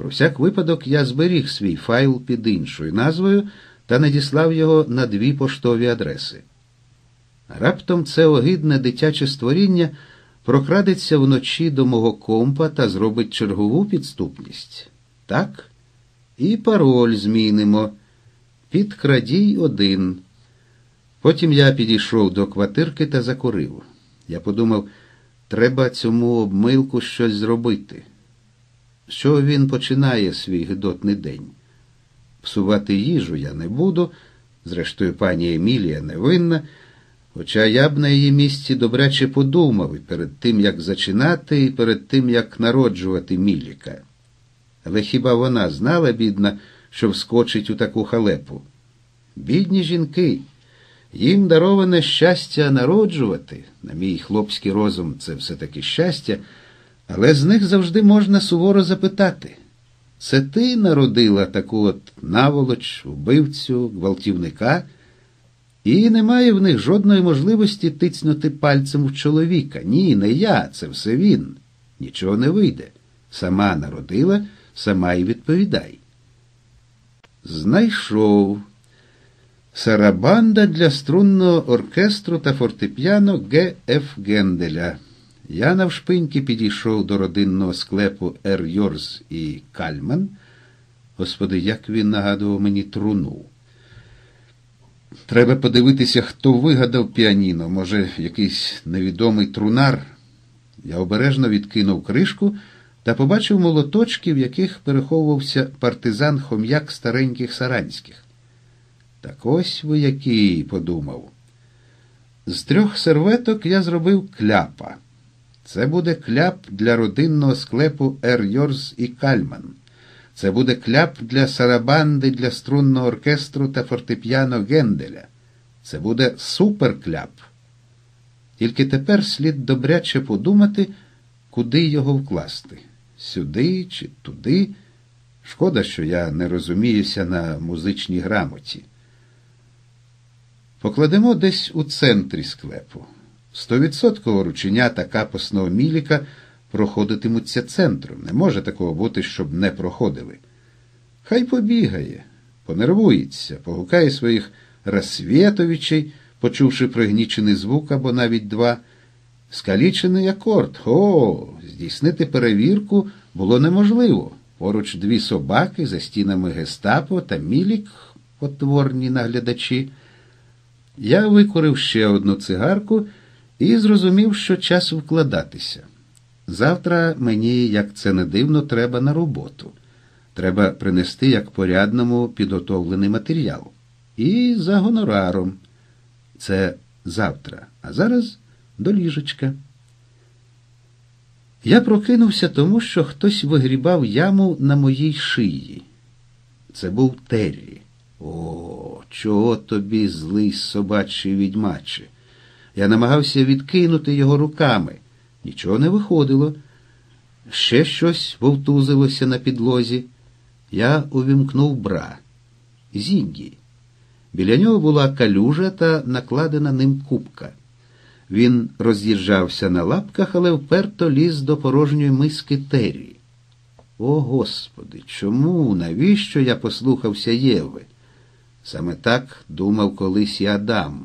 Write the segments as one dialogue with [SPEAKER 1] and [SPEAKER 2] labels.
[SPEAKER 1] Про всяк випадок я зберіг свій файл під іншою назвою та надіслав його на дві поштові адреси. Раптом це огидне дитяче створіння прокрадеться вночі до мого компа та зробить чергову підступність. Так? І пароль змінимо. Підкрадій один. Потім я підійшов до квартирки та закурив. Я подумав, треба цьому обмилку щось зробити. Що він починає свій гидотний день? Псувати їжу я не буду, зрештою, пані Емілія невинна, хоча я б на її місці добряче подумав і перед тим, як зачинати, і перед тим, як народжувати Міліка. Але хіба вона знала, бідна, що вскочить у таку халепу? Бідні жінки, їм дароване щастя народжувати, на мій хлопський розум, це все-таки щастя, але з них завжди можна суворо запитати. Це ти народила таку от наволоч, вбивцю, гвалтівника, і немає в них жодної можливості тицнути пальцем в чоловіка. Ні, не я, це все він. Нічого не вийде. Сама народила, сама й відповідай. Знайшов. Сарабанда для струнного оркестру та фортепіано Г. Ф. Генделя. Я навшпиньки підійшов до родинного склепу Ер Йорз і Кальман. Господи, як він нагадував мені труну. Треба подивитися, хто вигадав піаніно, може, якийсь невідомий трунар. Я обережно відкинув кришку та побачив молоточки, в яких переховувався партизан хом'як стареньких саранських. Так ось ви який, подумав. З трьох серветок я зробив кляпа. Це буде кляп для родинного склепу Ер Йорз і Кальман. Це буде кляп для сарабанди, для струнного оркестру та фортепіано Генделя. Це буде суперкляп. Тільки тепер слід добряче подумати, куди його вкласти сюди чи туди. Шкода, що я не розуміюся на музичній грамоті. Покладемо десь у центрі склепу. Стовідсотково рученята капосного міліка проходитимуться центром. Не може такого бути, щоб не проходили. Хай побігає, понервується, погукає своїх Расвєтовичей, почувши пригнічений звук або навіть два. Скалічений акорд. О, здійснити перевірку було неможливо. Поруч дві собаки за стінами гестапо та мілік, потворні наглядачі. Я викорив ще одну цигарку і зрозумів, що час вкладатися. Завтра мені, як це не дивно, треба на роботу. Треба принести як порядному підготовлений матеріал. І за гонораром. Це завтра. А зараз до ліжечка. Я прокинувся тому, що хтось вигрібав яму на моїй шиї. Це був Террі. О, чого тобі, злий собачий відьмаче? Я намагався відкинути його руками. Нічого не виходило. Ще щось вовтузилося на підлозі. Я увімкнув бра. Зінгі. Біля нього була калюжа та накладена ним кубка. Він роз'їжджався на лапках, але вперто ліз до порожньої миски Террі. О Господи, чому, навіщо я послухався Єви? Саме так думав колись і Адам,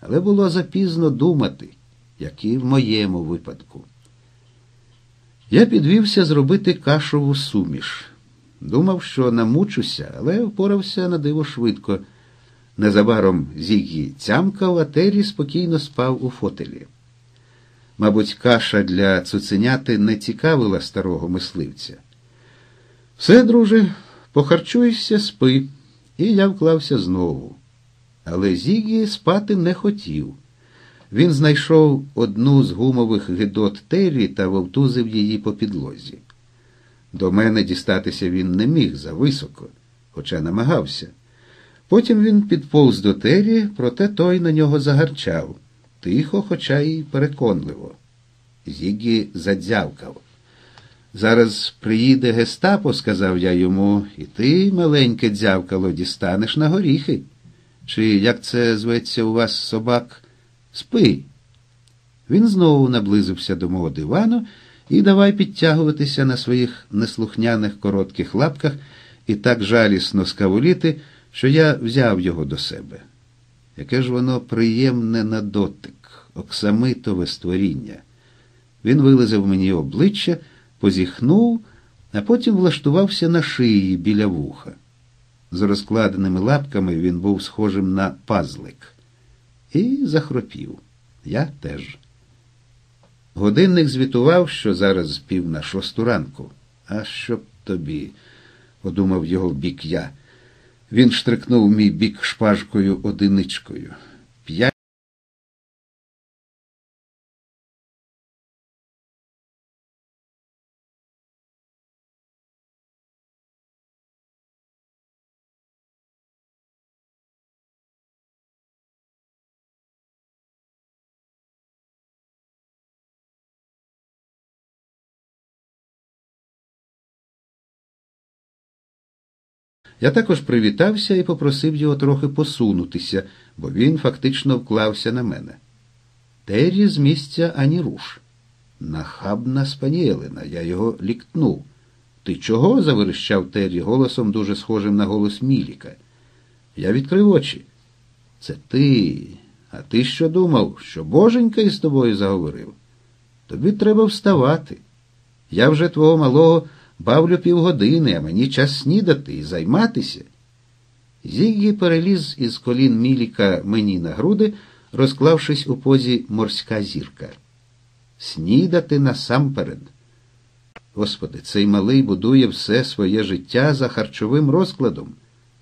[SPEAKER 1] але було запізно думати, як і в моєму випадку. Я підвівся зробити кашову суміш. Думав, що намучуся, але впорався на диво швидко. Незабаром Зігі цямкав, а Террі спокійно спав у фотелі. Мабуть, каша для цуценяти не цікавила старого мисливця. Все, друже, похарчуєшся, спи, і я вклався знову. Але Зігі спати не хотів. Він знайшов одну з гумових гидот Террі та вовтузив її по підлозі. До мене дістатися він не міг зависоко, хоча намагався. Потім він підповз до Террі, проте той на нього загарчав, тихо, хоча й переконливо. Зігі задзявкав. Зараз приїде гестапо, сказав я йому, і ти, маленьке дзявкало, дістанеш на горіхи. Чи як це зветься у вас собак? Спи. Він знову наблизився до мого дивану і давай підтягуватися на своїх неслухняних коротких лапках і так жалісно скавуліти, що я взяв його до себе. Яке ж воно приємне на дотик, оксамитове створіння. Він вилизав мені обличчя, позіхнув, а потім влаштувався на шиї біля вуха. З розкладеними лапками він був схожим на пазлик. І захропів. Я теж. Годинник звітував, що зараз пів на шосту ранку. А щоб тобі, подумав його бік я. Він штрикнув мій бік шпажкою одиничкою. Я також привітався і попросив його трохи посунутися, бо він фактично вклався на мене. Террі з місця ані руш. Нахабна спаніелина, я його ліктнув. Ти чого? заверещав Террі голосом, дуже схожим на голос Міліка. Я відкрив очі. Це ти. А ти що думав, що боженька із тобою заговорив? Тобі треба вставати. Я вже твого малого бавлю півгодини, а мені час снідати і займатися. Зіггі переліз із колін Міліка мені на груди, розклавшись у позі морська зірка. Снідати насамперед. Господи, цей малий будує все своє життя за харчовим розкладом,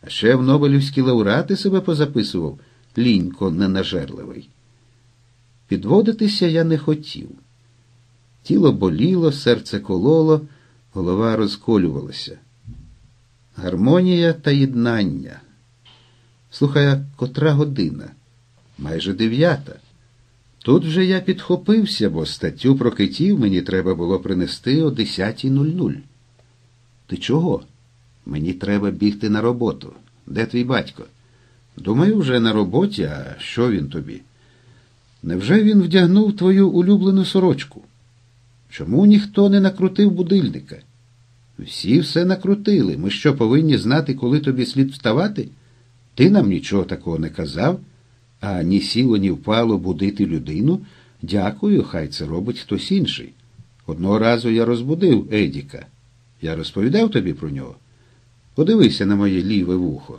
[SPEAKER 1] а ще в Нобелівські лауреати себе позаписував лінько ненажерливий. Підводитися я не хотів. Тіло боліло, серце кололо, голова розколювалася. Гармонія та єднання. Слухай, котра година? Майже дев'ята. Тут вже я підхопився, бо статтю про китів мені треба було принести о 10.00. Ти чого? Мені треба бігти на роботу. Де твій батько? Думаю, вже на роботі, а що він тобі? Невже він вдягнув твою улюблену сорочку? Чому ніхто не накрутив будильника? Всі все накрутили. Ми що повинні знати, коли тобі слід вставати? Ти нам нічого такого не казав, а ні сіло, ні впало будити людину. Дякую, хай це робить хтось інший. Одного разу я розбудив Едіка. Я розповідав тобі про нього. Подивися на моє ліве вухо,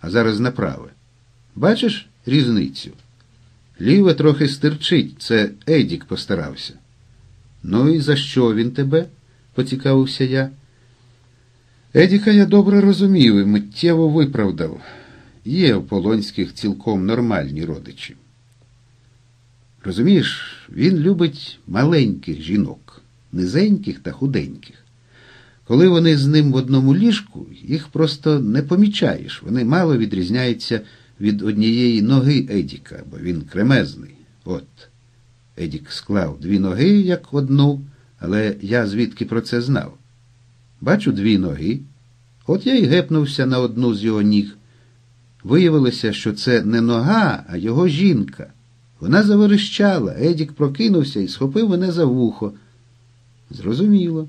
[SPEAKER 1] а зараз на праве. Бачиш різницю? Ліве трохи стирчить, це Едік постарався. Ну і за що він тебе? поцікавився я. Едіка я добре розумів і миттєво виправдав. Є в Полонських цілком нормальні родичі. Розумієш, він любить маленьких жінок, низеньких та худеньких. Коли вони з ним в одному ліжку, їх просто не помічаєш. Вони мало відрізняються від однієї ноги Едіка, бо він кремезний. От. Едік склав дві ноги, як одну, але я звідки про це знав. Бачу дві ноги. От я й гепнувся на одну з його ніг. Виявилося, що це не нога, а його жінка. Вона заверещала, Едік прокинувся і схопив мене за вухо. Зрозуміло.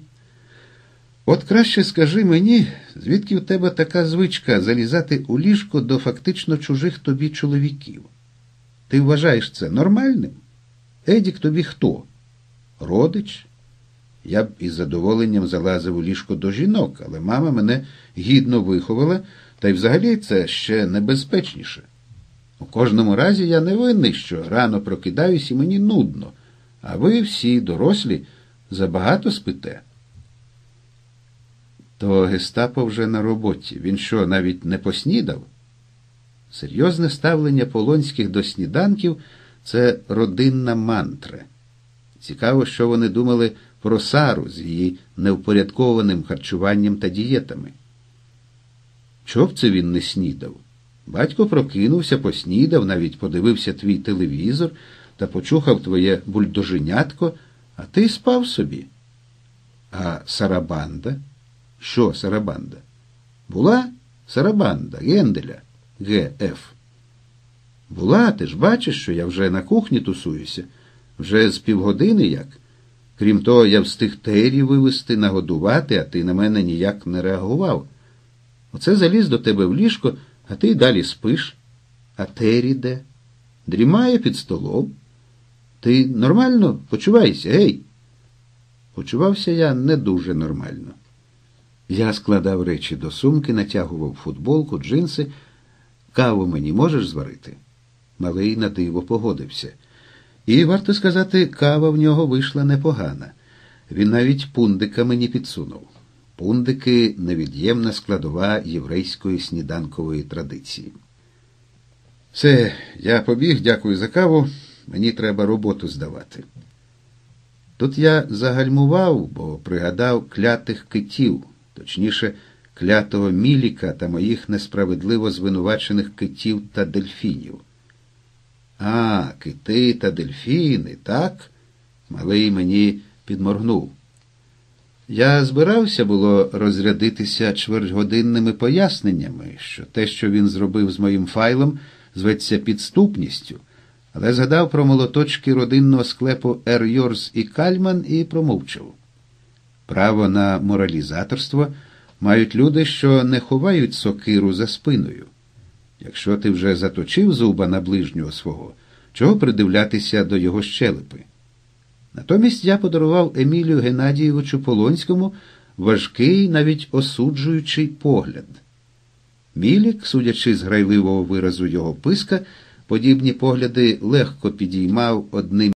[SPEAKER 1] От краще скажи мені, звідки в тебе така звичка залізати у ліжко до фактично чужих тобі чоловіків? Ти вважаєш це нормальним? Едік тобі хто? Родич? Я б із задоволенням залазив у ліжко до жінок, але мама мене гідно виховала, та й взагалі це ще небезпечніше. У кожному разі я не винний, що рано прокидаюсь і мені нудно, а ви всі дорослі забагато спите. То Гестапо вже на роботі. Він що, навіть не поснідав? Серйозне ставлення полонських до сніданків це родинна мантра. Цікаво, що вони думали про Сару з її невпорядкованим харчуванням та дієтами. Чого це він не снідав? Батько прокинувся, поснідав, навіть подивився твій телевізор та почухав твоє бульдоженятко, а ти спав собі. А Сарабанда? Що Сарабанда? Була Сарабанда, Генделя, Г.Ф. Була, ти ж бачиш, що я вже на кухні тусуюся, вже з півгодини як. Крім того, я встиг Тері вивезти, нагодувати, а ти на мене ніяк не реагував. Оце заліз до тебе в ліжко, а ти й далі спиш. А Тері де? Дрімає під столом. Ти нормально почуваєшся, гей? Почувався я не дуже нормально. Я складав речі до сумки, натягував футболку, джинси. Каву мені можеш зварити? Малий на диво погодився. І, варто сказати, кава в нього вийшла непогана. Він навіть пундика мені підсунув. Пундики невід'ємна складова єврейської сніданкової традиції. Все, я побіг, дякую за каву. Мені треба роботу здавати. Тут я загальмував, бо пригадав клятих китів, точніше, клятого Міліка та моїх несправедливо звинувачених китів та дельфінів. А, кити та дельфіни, так? Малий мені підморгнув. Я збирався було розрядитися чвертьгодинними поясненнями, що те, що він зробив з моїм файлом, зветься підступністю, але згадав про молоточки родинного склепу Ер і Кальман і промовчав. Право на моралізаторство мають люди, що не ховають сокиру за спиною. Якщо ти вже заточив зуба на ближнього свого, чого придивлятися до його щелепи? Натомість я подарував Емілію Геннадійовичу Полонському важкий, навіть осуджуючий погляд. Мілік, судячи з грайливого виразу його писка, подібні погляди легко підіймав одним.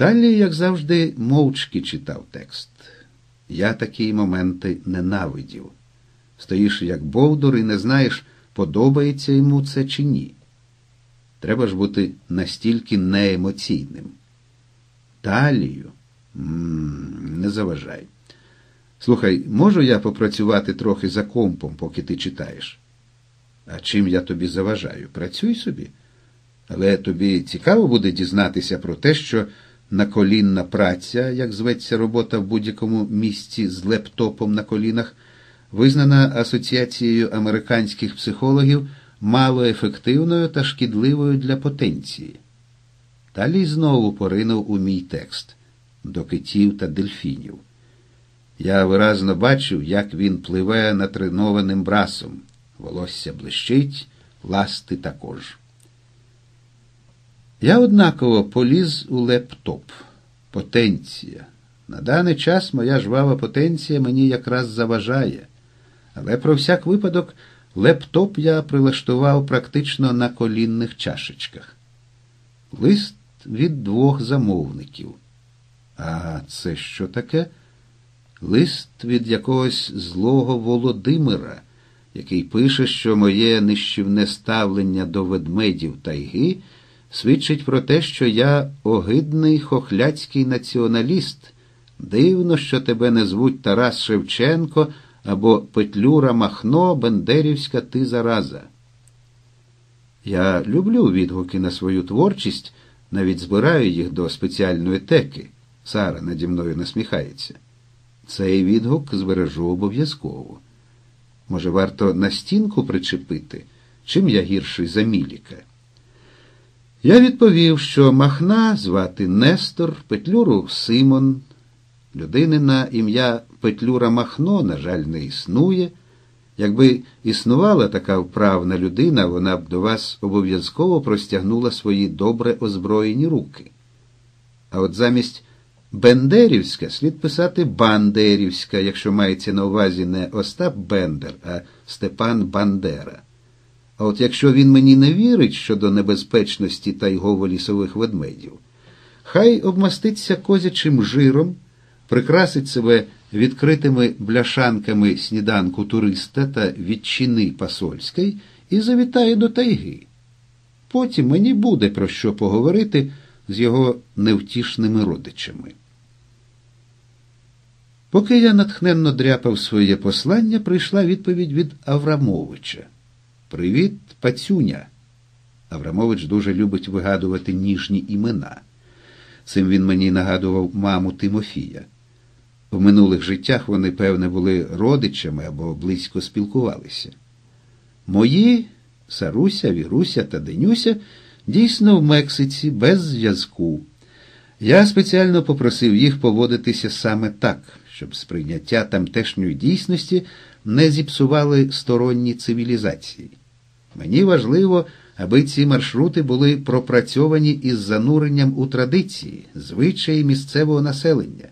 [SPEAKER 1] Далі, як завжди, мовчки читав текст. Я такі моменти ненавидів. Стоїш як бовдур і не знаєш, подобається йому це чи ні. Треба ж бути настільки неемоційним. Талію не заважай. Слухай, можу я попрацювати трохи за компом, поки ти читаєш? А чим я тобі заважаю? Працюй собі. Але тобі цікаво буде дізнатися про те, що наколінна праця, як зветься робота в будь-якому місці з лептопом на колінах, визнана Асоціацією американських психологів малоефективною та шкідливою для потенції. Далі знову поринув у мій текст до китів та дельфінів. Я виразно бачив, як він пливе натренованим брасом. Волосся блищить, ласти також. Я однаково поліз у лептоп. Потенція. На даний час моя жвава потенція мені якраз заважає. Але про всяк випадок лептоп я прилаштував практично на колінних чашечках. Лист від двох замовників. А це що таке? Лист від якогось злого Володимира, який пише, що моє нищівне ставлення до ведмедів тайги свідчить про те, що я огидний хохляцький націоналіст. Дивно, що тебе не звуть Тарас Шевченко або Петлюра Махно, Бендерівська ти зараза. Я люблю відгуки на свою творчість, навіть збираю їх до спеціальної теки. Сара наді мною насміхається. Цей відгук збережу обов'язково. Може, варто на стінку причепити, чим я гірший за Міліка? Я відповів, що Махна звати Нестор, Петлюру Симон. Людини на ім'я Петлюра Махно, на жаль, не існує. Якби існувала така вправна людина, вона б до вас обов'язково простягнула свої добре озброєні руки. А от замість Бендерівська слід писати Бандерівська, якщо мається на увазі не Остап Бендер, а Степан Бандера. А от якщо він мені не вірить щодо небезпечності тайгово лісових ведмедів, хай обмаститься козячим жиром, прикрасить себе відкритими бляшанками сніданку туриста та відчини посольської і завітає до тайги. Потім мені буде про що поговорити з його невтішними родичами. Поки я натхненно дряпав своє послання, прийшла відповідь від Аврамовича. Привіт, пацюня. Аврамович дуже любить вигадувати ніжні імена. Цим він мені нагадував маму Тимофія. В минулих життях вони, певне, були родичами або близько спілкувалися. Мої Саруся, Віруся та Денюся дійсно в Мексиці без зв'язку. Я спеціально попросив їх поводитися саме так, щоб сприйняття тамтешньої дійсності не зіпсували сторонні цивілізації. Мені важливо, аби ці маршрути були пропрацьовані із зануренням у традиції, звичаї місцевого населення,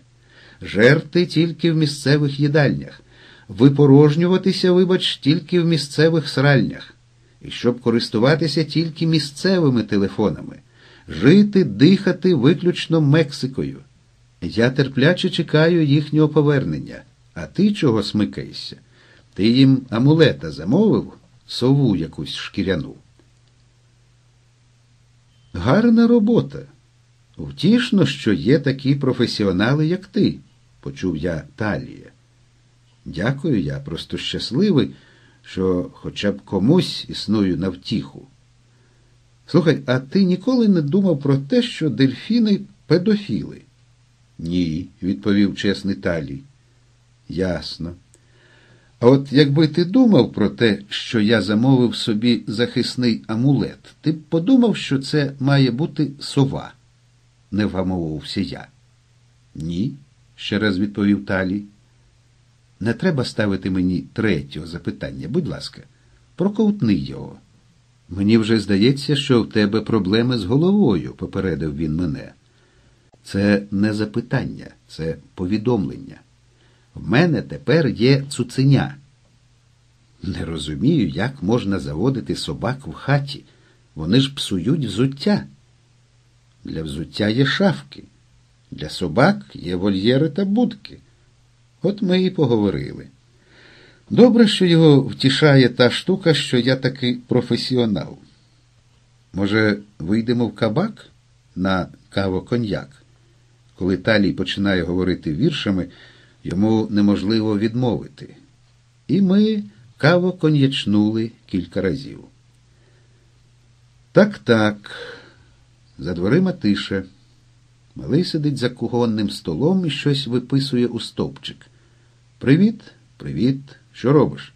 [SPEAKER 1] жерти тільки в місцевих їдальнях, випорожнюватися, вибач, тільки в місцевих сральнях, і щоб користуватися тільки місцевими телефонами, жити, дихати виключно Мексикою. Я терпляче чекаю їхнього повернення. А ти чого смикаєшся? Ти їм амулета замовив, сову якусь шкіряну. Гарна робота. Втішно, що є такі професіонали, як ти, почув я Талія. Дякую, я просто щасливий, що хоча б комусь існую на втіху. Слухай, а ти ніколи не думав про те, що дельфіни педофіли? Ні, відповів чесний Талій. Ясно. А от якби ти думав про те, що я замовив собі захисний амулет, ти б подумав, що це має бути сова, не вгамовувався я. Ні, ще раз відповів Талій. Не треба ставити мені третього запитання, будь ласка, проковтни його. Мені вже здається, що в тебе проблеми з головою, попередив він мене. Це не запитання, це повідомлення. В мене тепер є цуценя. Не розумію, як можна заводити собак в хаті. Вони ж псують взуття. Для взуття є шафки, для собак є вольєри та будки. От ми і поговорили. Добре, що його втішає та штука, що я таки професіонал. Може, вийдемо в кабак на каво-коньяк? Коли Талій починає говорити віршами, йому неможливо відмовити. І ми каво кон'ячнули кілька разів. Так, так, за дверима тише. Малий сидить за кухонним столом і щось виписує у стовпчик. Привіт, привіт. Що робиш?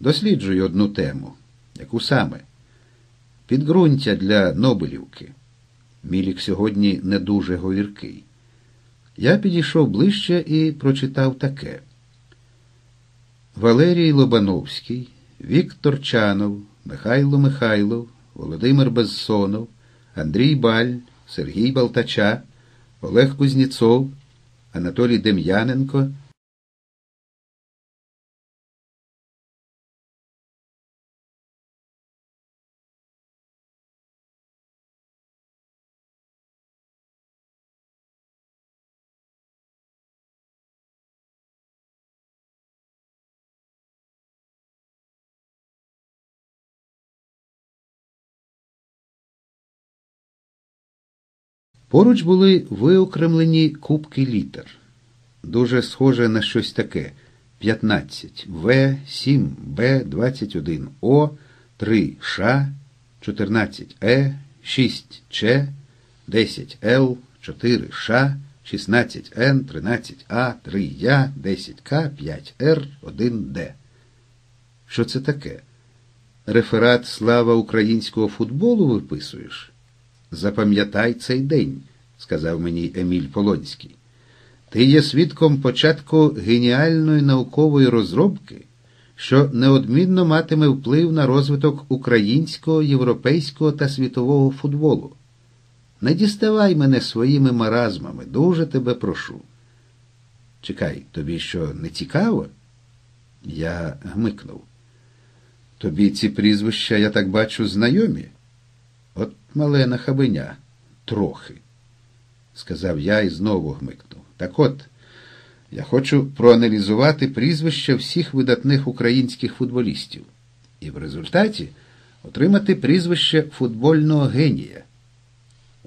[SPEAKER 1] Досліджую одну тему. Яку саме? Підґрунтя для Нобелівки. Мілік сьогодні не дуже говіркий. Я підійшов ближче і прочитав таке. Валерій Лобановський, Віктор Чанов, Михайло Михайлов, Володимир Безсонов, Андрій Баль, Сергій Балтача, Олег Кузніцов, Анатолій Дем'яненко. Поруч були виокремлені кубки літер. Дуже схоже на щось таке: 15 В, 7 Б, 21 О, 3 Ш, 14 Е, 6 Ч, 10 Л, 4 Ш, 16 Н, 13 А, 3 Я, 10 К, 5 Р, 1 Д. Що це таке? Реферат слава українського футболу виписуєш? Запам'ятай цей день, сказав мені Еміль Полонський. Ти є свідком початку геніальної наукової розробки, що неодмінно матиме вплив на розвиток українського, європейського та світового футболу. Не діставай мене своїми маразмами, дуже тебе прошу. Чекай, тобі що не цікаво? Я гмикнув. Тобі ці прізвища, я так бачу, знайомі. От малена хабеня, трохи, сказав я і знову гмикнув. Так от, я хочу проаналізувати прізвища всіх видатних українських футболістів і в результаті отримати прізвище футбольного генія.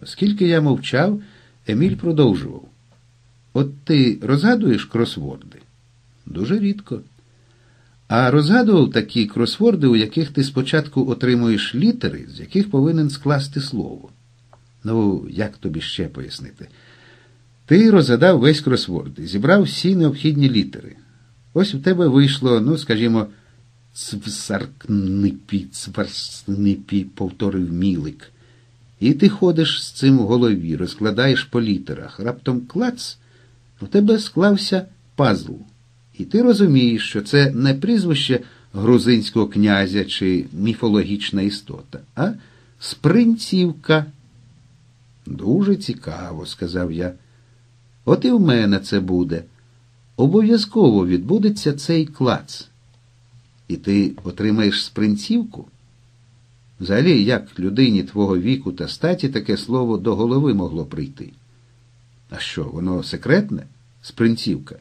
[SPEAKER 1] Оскільки я мовчав, Еміль продовжував. От ти розгадуєш кросворди? Дуже рідко. А розгадував такі кросворди, у яких ти спочатку отримуєш літери, з яких повинен скласти слово. Ну, як тобі ще пояснити? Ти розгадав весь кросворд і зібрав всі необхідні літери. Ось у тебе вийшло, ну, скажімо, цвсаркнипі, цварснипі, повторив мілик. І ти ходиш з цим в голові, розкладаєш по літерах. Раптом клац, у тебе склався пазл. І ти розумієш, що це не прізвище грузинського князя чи міфологічна істота, а спринцівка. Дуже цікаво, сказав я. От і в мене це буде. Обов'язково відбудеться цей клац. І ти отримаєш спринцівку? Взагалі, як людині твого віку та статі таке слово до голови могло прийти? А що, воно секретне? Спринцівка?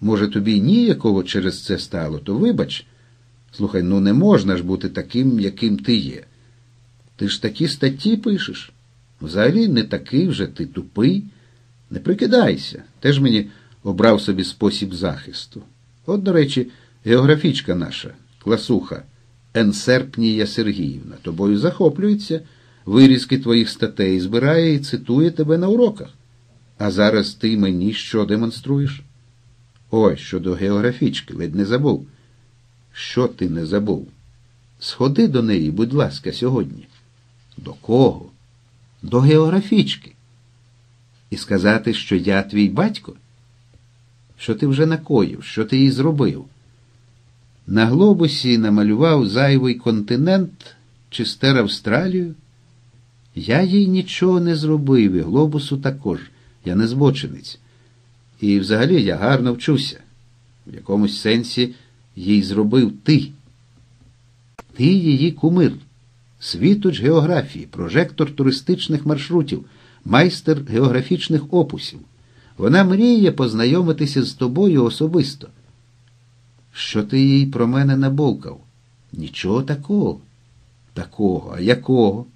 [SPEAKER 1] Може, тобі ніякого через це стало, то вибач. Слухай, ну не можна ж бути таким, яким ти є. Ти ж такі статті пишеш. Взагалі не такий вже ти тупий. Не прикидайся. Теж мені обрав собі спосіб захисту. От, до речі, географічка наша, класуха, Енсерпнія Сергіївна, тобою захоплюється, вирізки твоїх статей збирає і цитує тебе на уроках. А зараз ти мені що демонструєш? Ой, щодо географічки, ледь не забув. Що ти не забув? Сходи до неї, будь ласка, сьогодні. До кого? До географічки. І сказати, що я твій батько? Що ти вже накоїв, що ти їй зробив? На глобусі намалював зайвий континент чи стер Австралію? Я їй нічого не зробив, і глобусу також. Я не збочинець. І взагалі я гарно вчуся. В якомусь сенсі їй зробив ти. Ти її кумир, світоч географії, прожектор туристичних маршрутів, майстер географічних опусів. Вона мріє познайомитися з тобою особисто. Що ти їй про мене набовкав? Нічого такого. Такого, а якого?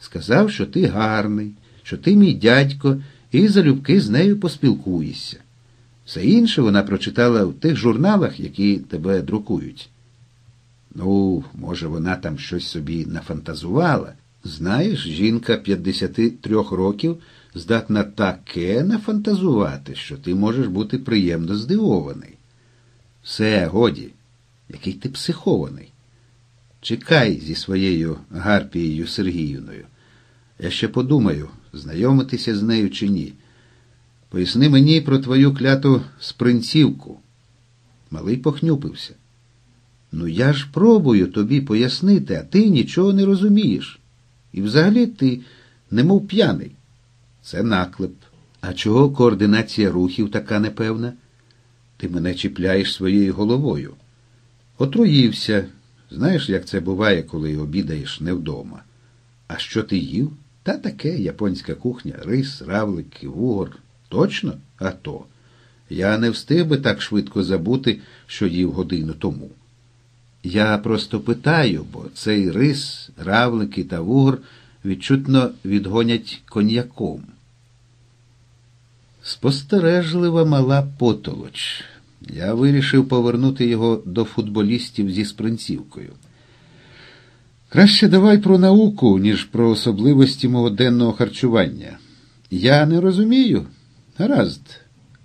[SPEAKER 1] Сказав, що ти гарний, що ти мій дядько і залюбки з нею поспілкуєшся. Все інше вона прочитала в тих журналах, які тебе друкують. Ну, може, вона там щось собі нафантазувала. Знаєш, жінка 53 років здатна таке нафантазувати, що ти можеш бути приємно здивований. Все, годі, який ти психований. Чекай зі своєю Гарпією Сергіївною. Я ще подумаю, знайомитися з нею чи ні. Поясни мені про твою кляту спринцівку. Малий похнюпився. Ну, я ж пробую тобі пояснити, а ти нічого не розумієш. І взагалі ти немов п'яний. Це наклеп. А чого координація рухів така непевна? Ти мене чіпляєш своєю головою. Отруївся. Знаєш, як це буває, коли обідаєш не вдома. А що ти їв? Та таке японська кухня, рис, равлики, вугор. Точно? А то. Я не встиг би так швидко забути, що їв годину тому. Я просто питаю, бо цей рис, равлики та вугор відчутно відгонять коньяком. Спостережлива мала потолоч. Я вирішив повернути його до футболістів зі спринцівкою. Краще давай про науку, ніж про особливості мого денного харчування. Я не розумію. Гаразд.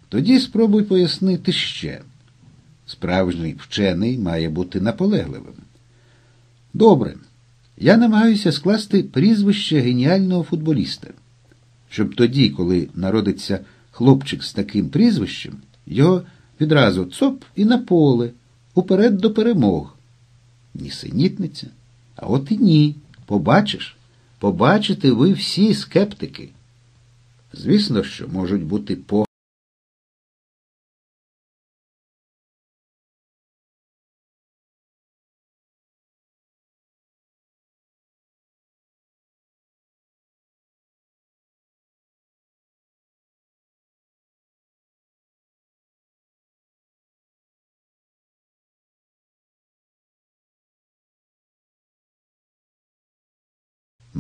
[SPEAKER 1] Тоді спробуй пояснити ще. Справжній вчений має бути наполегливим. Добре. Я намагаюся скласти прізвище геніального футболіста, щоб тоді, коли народиться хлопчик з таким прізвищем, його відразу цоп і на поле, уперед до перемог. Нісенітниця. А от і ні. Побачиш, побачите ви всі скептики. Звісно, що можуть бути по.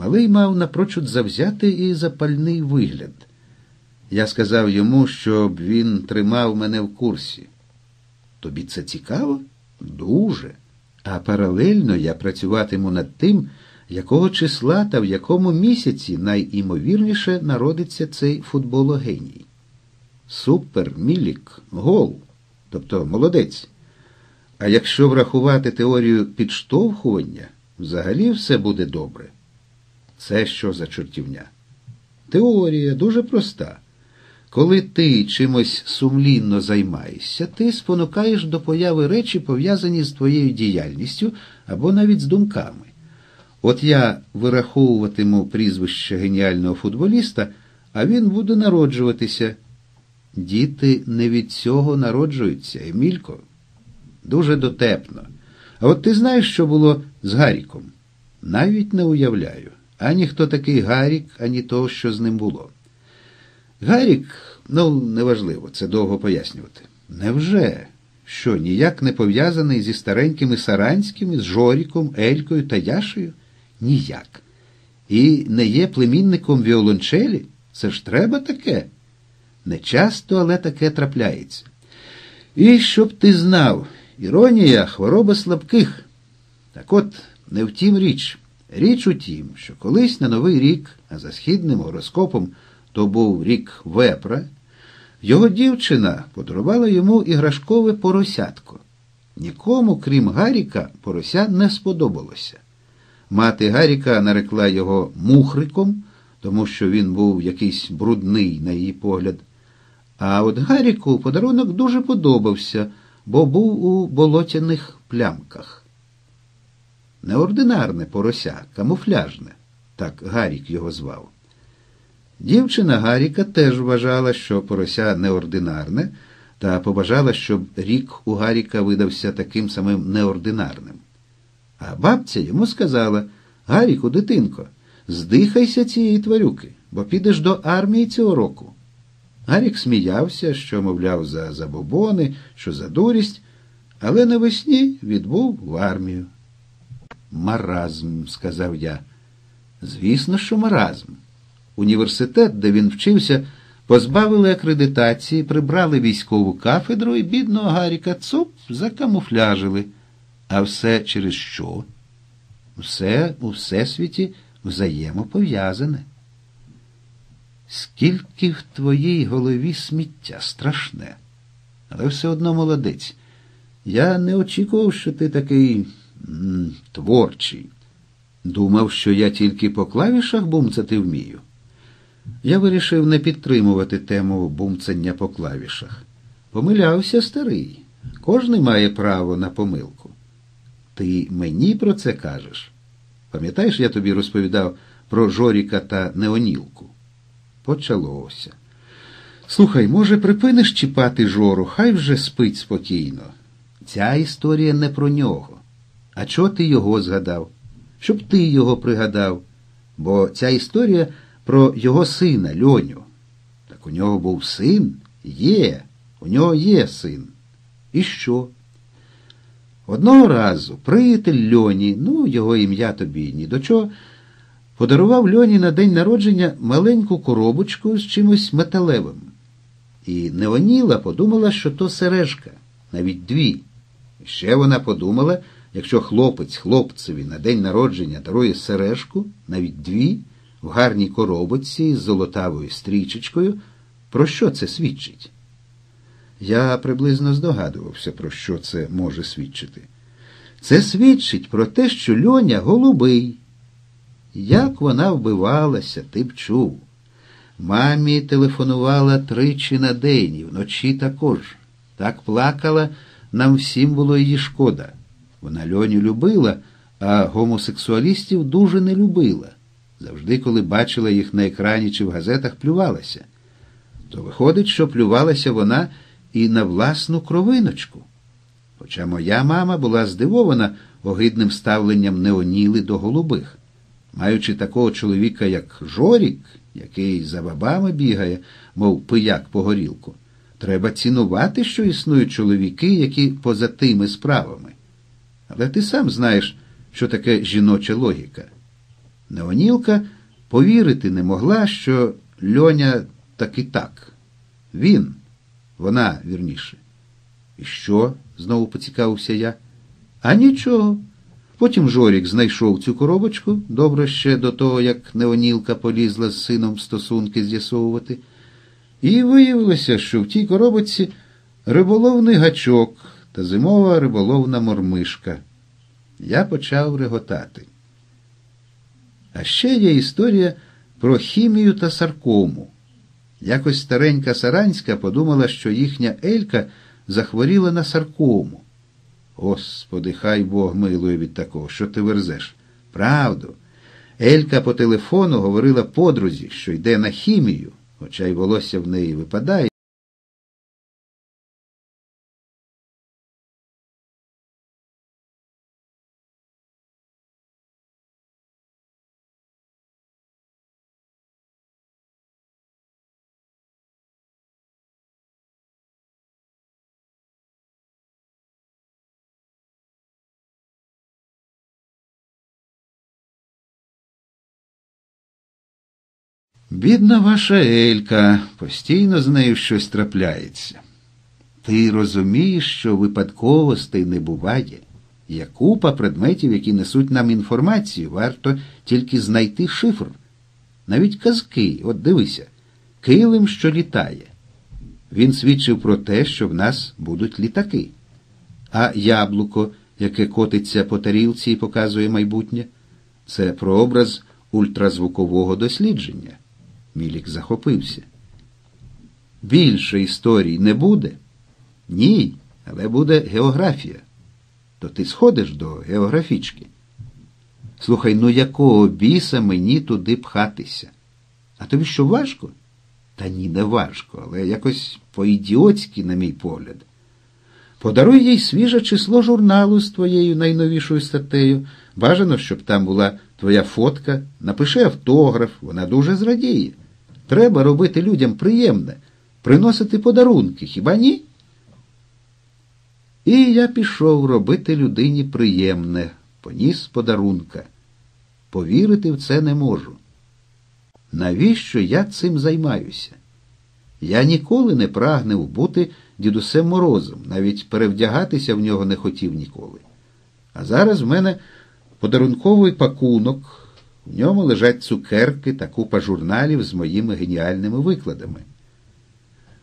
[SPEAKER 1] Малий мав напрочуд завзяти і запальний вигляд. Я сказав йому, щоб він тримав мене в курсі. Тобі це цікаво? Дуже. А паралельно я працюватиму над тим, якого числа та в якому місяці найімовірніше народиться цей футбологеній. Супер, мілік, гол, тобто молодець. А якщо врахувати теорію підштовхування, взагалі все буде добре. Це що за чортівня? Теорія дуже проста. Коли ти чимось сумлінно займаєшся, ти спонукаєш до появи речі, пов'язані з твоєю діяльністю або навіть з думками. От я вираховуватиму прізвище геніального футболіста, а він буде народжуватися. Діти не від цього народжуються, Емілько. Дуже дотепно. А от ти знаєш, що було з Гаріком? Навіть не уявляю. Ані хто такий Гарік, ані того, що з ним було. Гарік, ну, неважливо, це довго пояснювати. Невже? Що ніяк не пов'язаний зі старенькими Саранськими, з Жоріком, Елькою та Яшею? Ніяк. І не є племінником віолончелі? Це ж треба таке? Не часто, але таке трапляється. І щоб ти знав, іронія хвороба слабких. Так от, не в тім річ. Річ у тім, що колись на Новий рік, а за східним гороскопом то був рік вепра, його дівчина подарувала йому іграшкове поросятко. Нікому, крім Гаріка, порося не сподобалося. Мати Гаріка нарекла його мухриком, тому що він був якийсь брудний, на її погляд. А от Гаріку подарунок дуже подобався, бо був у болотяних плямках. Неординарне порося, камуфляжне, так Гарік його звав. Дівчина Гаріка теж вважала, що порося неординарне, та побажала, щоб рік у Гаріка видався таким самим неординарним. А бабця йому сказала Гаріку, дитинко, здихайся цієї тварюки, бо підеш до армії цього року. Гарік сміявся, що, мовляв, за забобони, що за дурість, але навесні відбув в армію. Маразм, сказав я. Звісно, що маразм. Університет, де він вчився, позбавили акредитації, прибрали військову кафедру і бідного Гаріка цоп закамуфляжили. А все через що? Все у всесвіті взаємопов'язане. Скільки в твоїй голові сміття страшне, але все одно молодець. Я не очікував, що ти такий творчий. Думав, що я тільки по клавішах бумцати вмію. Я вирішив не підтримувати тему бумцання по клавішах. Помилявся старий. Кожний має право на помилку. Ти мені про це кажеш? Пам'ятаєш, я тобі розповідав про Жоріка та Неонілку? Почалося. Слухай, може, припиниш чіпати Жору, хай вже спить спокійно. Ця історія не про нього. А чого ти його згадав? Щоб ти його пригадав, бо ця історія про його сина Льоню. Так у нього був син? Є, у нього є син. І що? Одного разу приятель Льоні, ну, його ім'я тобі ні до чого, подарував Льоні на день народження маленьку коробочку з чимось металевим. І Неоніла подумала, що то сережка, навіть дві. І ще вона подумала, якщо хлопець хлопцеві на день народження дарує сережку, навіть дві, в гарній коробочці з золотавою стрічечкою, про що це свідчить? Я приблизно здогадувався, про що це може свідчити. Це свідчить про те, що льоня голубий. Як вона вбивалася, ти б чув. Мамі телефонувала тричі на день і вночі також. Так плакала, нам всім було її шкода. Вона льоню любила, а гомосексуалістів дуже не любила. Завжди, коли бачила їх на екрані чи в газетах, плювалася. То виходить, що плювалася вона і на власну кровиночку. Хоча моя мама була здивована огидним ставленням Неоніли до голубих. Маючи такого чоловіка, як Жорік, який за бабами бігає, мов пияк по горілку, треба цінувати, що існують чоловіки, які поза тими справами. Але ти сам знаєш, що таке жіноча логіка. Неонілка повірити не могла, що льоня таки так. Він, вона вірніше. І що? знову поцікавився я. А нічого. Потім Жорік знайшов цю коробочку, добре ще до того, як Неонілка полізла з сином стосунки з'ясовувати. І виявилося, що в тій коробочці риболовний гачок та зимова риболовна мормишка. Я почав реготати. А ще є історія про хімію та саркому. Якось старенька Саранська подумала, що їхня Елька захворіла на саркому. Господи, хай Бог милує від такого, що ти верзеш. Правду. Елька по телефону говорила подрузі, що йде на хімію, хоча й волосся в неї випадає. Бідна ваша Елька, постійно з нею щось трапляється. Ти розумієш, що випадковостей не буває. Є купа предметів, які несуть нам інформацію, варто тільки знайти шифр. Навіть казки, от дивися, килим, що літає. Він свідчив про те, що в нас будуть літаки. А яблуко, яке котиться по тарілці і показує майбутнє, це прообраз ультразвукового дослідження. Мілік захопився. Більше історій не буде? Ні, але буде географія. То ти сходиш до географічки. Слухай, ну якого біса мені туди пхатися? А тобі що важко? Та ні, не важко, але якось по-ідіотськи, на мій погляд. Подаруй їй свіже число журналу з твоєю найновішою статтею. Бажано, щоб там була твоя фотка, напиши автограф, вона дуже зрадіє. Треба робити людям приємне, приносити подарунки, хіба ні? І я пішов робити людині приємне, поніс подарунка. Повірити в це не можу. Навіщо я цим займаюся? Я ніколи не прагнув бути дідусем морозом, навіть перевдягатися в нього не хотів ніколи. А зараз в мене подарунковий пакунок. В ньому лежать цукерки та купа журналів з моїми геніальними викладами.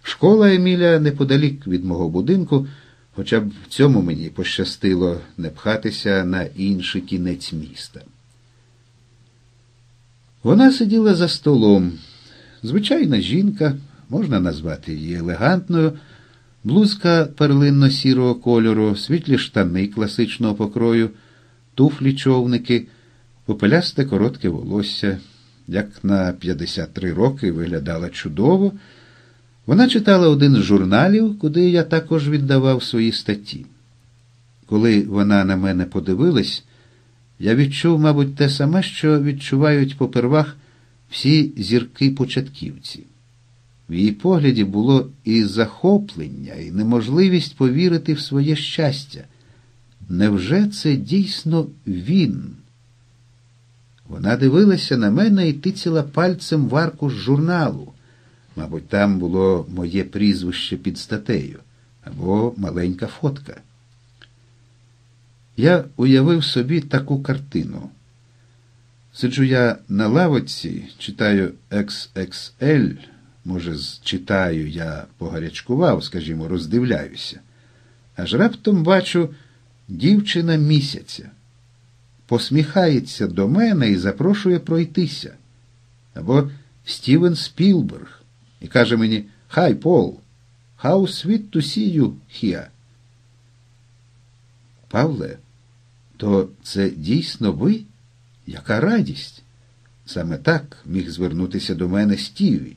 [SPEAKER 1] Школа Еміля неподалік від мого будинку, хоча б в цьому мені пощастило не пхатися на інший кінець міста. Вона сиділа за столом. Звичайна жінка, можна назвати її елегантною, блузка перлинно-сірого кольору, світлі штани класичного покрою, туфлі човники – попелясте коротке волосся, як на 53 роки виглядала чудово. Вона читала один з журналів, куди я також віддавав свої статті. Коли вона на мене подивилась, я відчув, мабуть, те саме, що відчувають попервах всі зірки-початківці. В її погляді було і захоплення, і неможливість повірити в своє щастя. Невже це дійсно він? Вона дивилася на мене і тицяла пальцем в арку з журналу. Мабуть, там було моє прізвище під статтею або маленька фотка. Я уявив собі таку картину. Сиджу я на лавоці, читаю XXL, може, читаю, я погарячкував, скажімо, роздивляюся. Аж раптом бачу дівчина місяця посміхається до мене і запрошує пройтися. Або Стівен Спілберг і каже мені Хай, Пол, how sweet to see you here. Павле, то це дійсно ви? Яка радість? Саме так міг звернутися до мене Стіві.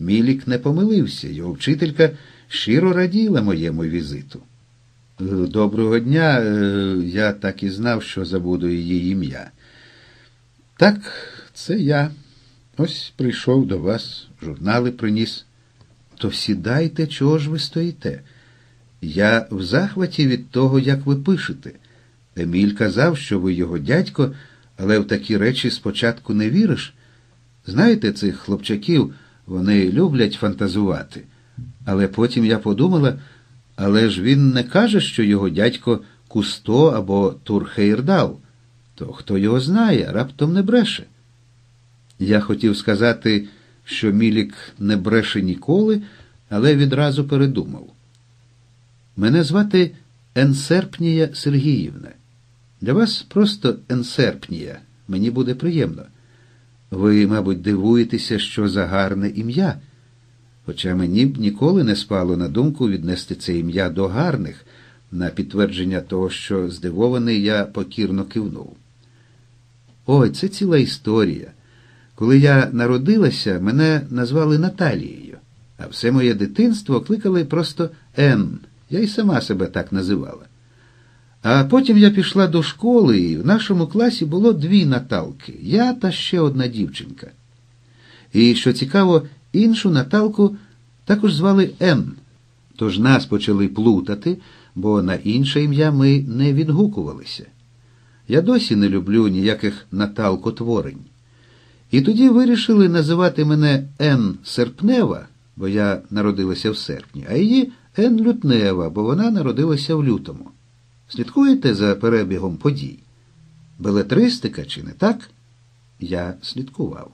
[SPEAKER 1] Мілік не помилився, його вчителька щиро раділа моєму візиту. Доброго дня, е, я так і знав, що забуду її ім'я. Так, це я. Ось прийшов до вас, журнали приніс. То сідайте, чого ж ви стоїте? Я в захваті від того, як ви пишете. Еміль казав, що ви його дядько, але в такі речі спочатку не віриш. Знаєте цих хлопчаків, Вони люблять фантазувати. Але потім я подумала, але ж він не каже, що його дядько Кусто або Турхейрдал. То хто його знає, раптом не бреше. Я хотів сказати, що Мілік не бреше ніколи, але відразу передумав. Мене звати Енсерпнія Сергіївна. Для вас просто Енсерпнія. Мені буде приємно. Ви, мабуть, дивуєтеся, що за гарне ім'я. Хоча мені б ніколи не спало на думку віднести це ім'я до гарних, на підтвердження того, що здивований я покірно кивнув. Ой, це ціла історія. Коли я народилася, мене назвали Наталією, а все моє дитинство кликали просто Н. Я й сама себе так називала. А потім я пішла до школи, і в нашому класі було дві Наталки я та ще одна дівчинка. І, що цікаво, іншу Наталку також звали Н. Тож нас почали плутати, бо на інше ім'я ми не відгукувалися. Я досі не люблю ніяких наталкотворень. І тоді вирішили називати мене Н. Серпнева, бо я народилася в серпні, а її Н. Лютнева, бо вона народилася в лютому. Слідкуєте за перебігом подій? Белетристика чи не так? Я слідкував.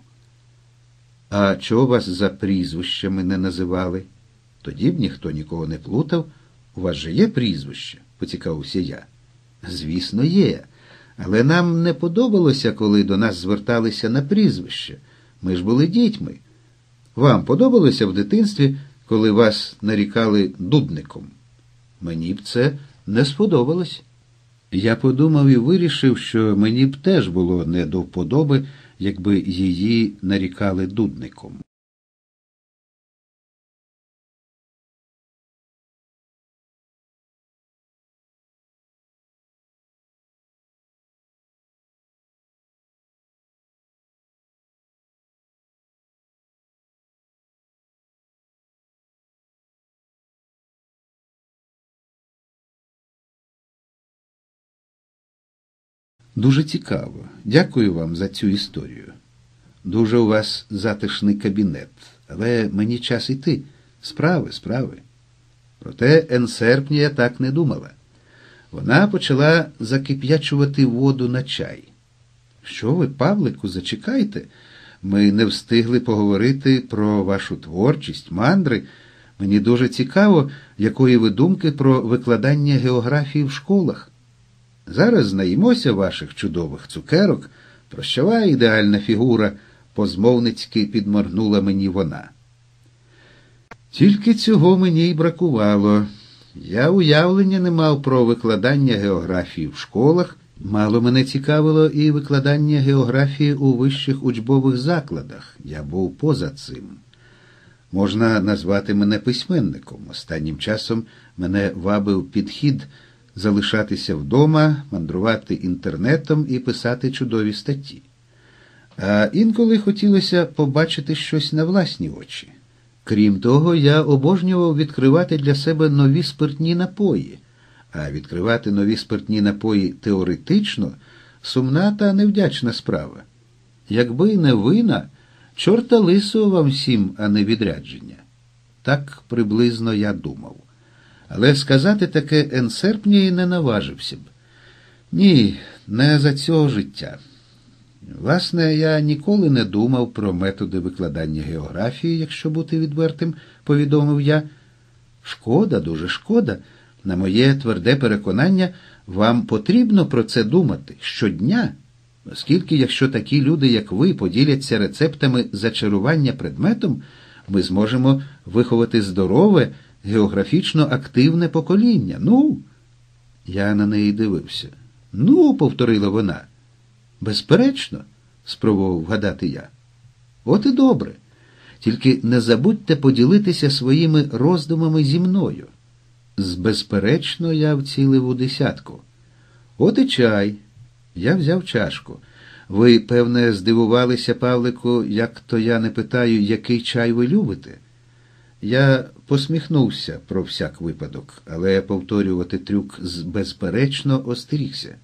[SPEAKER 1] А чого вас за прізвищами не називали? Тоді б ніхто нікого не плутав. У вас же є прізвище, поцікавився я. Звісно, є. Але нам не подобалося, коли до нас зверталися на прізвище. Ми ж були дітьми. Вам подобалося в дитинстві, коли вас нарікали дудником? Мені б це не сподобалось. Я подумав і вирішив, що мені б теж було не до вподоби, якби її нарікали дудником. Дуже цікаво. Дякую вам за цю історію. Дуже у вас затишний кабінет, але мені час іти. Справи, справи. Проте Енсерпнія так не думала. Вона почала закип'ячувати воду на чай. Що ви, Павлику, зачекайте? Ми не встигли поговорити про вашу творчість, мандри. Мені дуже цікаво, якої ви думки про викладання географії в школах. Зараз знаємося ваших чудових цукерок. Прощавай, ідеальна фігура, позмовницьки підморгнула мені вона. Тільки цього мені й бракувало. Я уявлення не мав про викладання географії в школах. Мало мене цікавило і викладання географії у вищих учбових закладах. Я був поза цим. Можна назвати мене письменником. Останнім часом мене вабив підхід залишатися вдома, мандрувати інтернетом і писати чудові статті. А інколи хотілося побачити щось на власні очі. Крім того, я обожнював відкривати для себе нові спиртні напої, а відкривати нові спиртні напої теоретично сумна та невдячна справа. Якби не вина, чорта лисого вам всім, а не відрядження. Так приблизно я думав. Але сказати таке енсерпній не наважився б. Ні, не за цього життя. Власне, я ніколи не думав про методи викладання географії, якщо бути відвертим, повідомив я. Шкода, дуже шкода. На моє тверде переконання, вам потрібно про це думати щодня, оскільки, якщо такі люди, як ви, поділяться рецептами зачарування предметом, ми зможемо виховати здорове географічно активне покоління. Ну, я на неї дивився. Ну, повторила вона. Безперечно, спробував вгадати я. От і добре. Тільки не забудьте поділитися своїми роздумами зі мною. З безперечно, я вцілив у десятку. От і чай. Я взяв чашку. Ви, певне, здивувалися, Павлику, як то я не питаю, який чай ви любите. Я посміхнувся про всяк випадок, але повторювати трюк безперечно остерігся.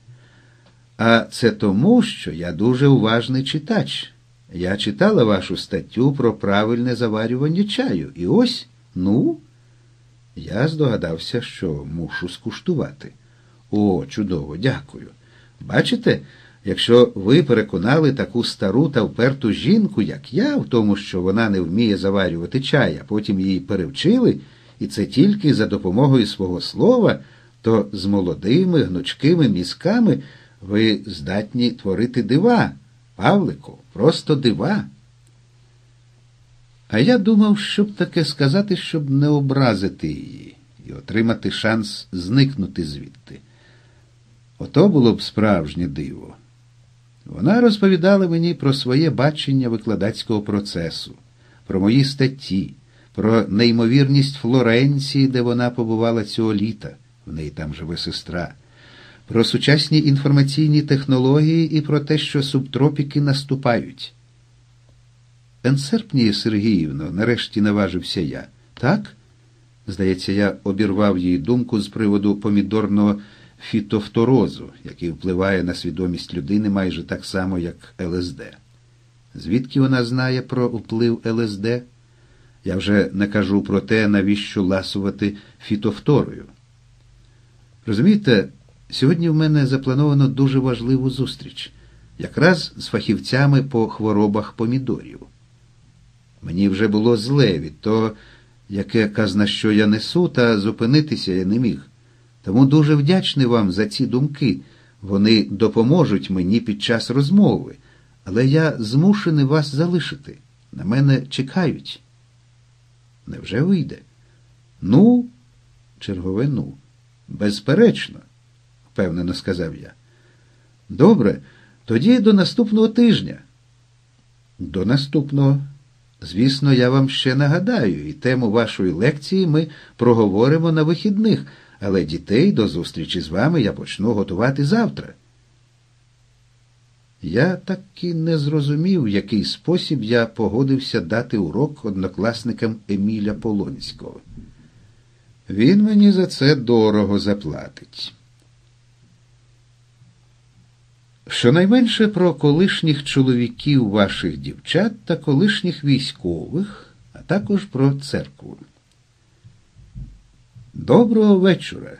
[SPEAKER 1] А це тому, що я дуже уважний читач. Я читала вашу статтю про правильне заварювання чаю. І ось, ну, я здогадався, що мушу скуштувати. О, чудово, дякую. Бачите, якщо ви переконали таку стару та вперту жінку, як я, в тому, що вона не вміє заварювати чай, а потім її перевчили, і це тільки за допомогою свого слова, то з молодими, гнучкими мізками ви здатні творити дива, Павлику, просто дива. А я думав, щоб таке сказати, щоб не образити її і отримати шанс зникнути звідти. Ото було б справжнє диво. Вона розповідала мені про своє бачення викладацького процесу, про мої статті, про неймовірність Флоренції, де вона побувала цього літа, в неї там живе сестра, про сучасні інформаційні технології і про те, що субтропіки наступають. Енсерпніє Сергіївно, нарешті наважився я. Так? Здається, я обірвав її думку з приводу помідорного фітофторозу, який впливає на свідомість людини майже так само, як ЛСД. Звідки вона знає про вплив ЛСД? Я вже не кажу про те, навіщо ласувати фітофторою. Розумієте, сьогодні в мене заплановано дуже важливу зустріч, якраз з фахівцями по хворобах помідорів. Мені вже було зле від того, яке казна, що я несу, та зупинитися я не міг. Тому дуже вдячний вам за ці думки. Вони допоможуть мені під час розмови, але я змушений вас залишити. На мене чекають. Невже вийде? Ну, чергове ну. Безперечно, впевнено сказав я. Добре, тоді до наступного тижня. До наступного. Звісно, я вам ще нагадаю, і тему вашої лекції ми проговоримо на вихідних, але дітей до зустрічі з вами я почну готувати завтра. Я так і не зрозумів, який спосіб я погодився дати урок однокласникам Еміля Полонського. Він мені за це дорого заплатить. Щонайменше про колишніх чоловіків ваших дівчат та колишніх військових, а також про церкву. Доброго вечора.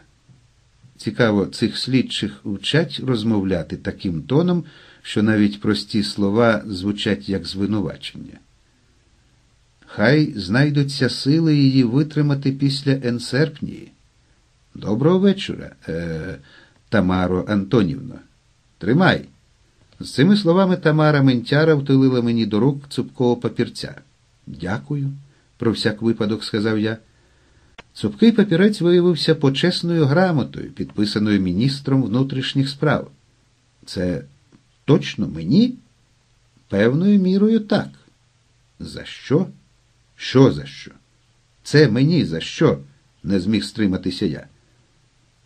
[SPEAKER 1] Цікаво, цих слідчих вчать розмовляти таким тоном, що навіть прості слова звучать як звинувачення. Хай знайдуться сили її витримати після енсерпнії. Доброго вечора, е, Тамаро Антонівно. Тримай. З цими словами Тамара Ментяра втулила мені до рук цупкого папірця. Дякую, про всяк випадок сказав я. Цупкий папірець виявився почесною грамотою, підписаною міністром внутрішніх справ. Це точно мені? Певною мірою так. За що? Що за що? Це мені за що? не зміг стриматися я.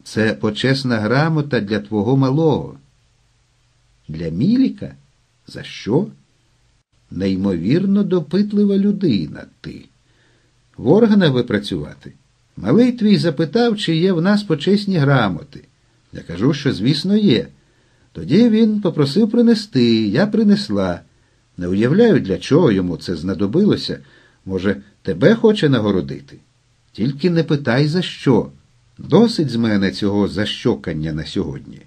[SPEAKER 1] Це почесна грамота для твого малого. Для Міліка? За що? Неймовірно допитлива людина ти. В органах ви працювати. Малий твій запитав, чи є в нас почесні грамоти. Я кажу, що, звісно, є. Тоді він попросив принести, я принесла. Не уявляю, для чого йому це знадобилося. Може, тебе хоче нагородити? Тільки не питай, за що. Досить з мене цього защокання на сьогодні.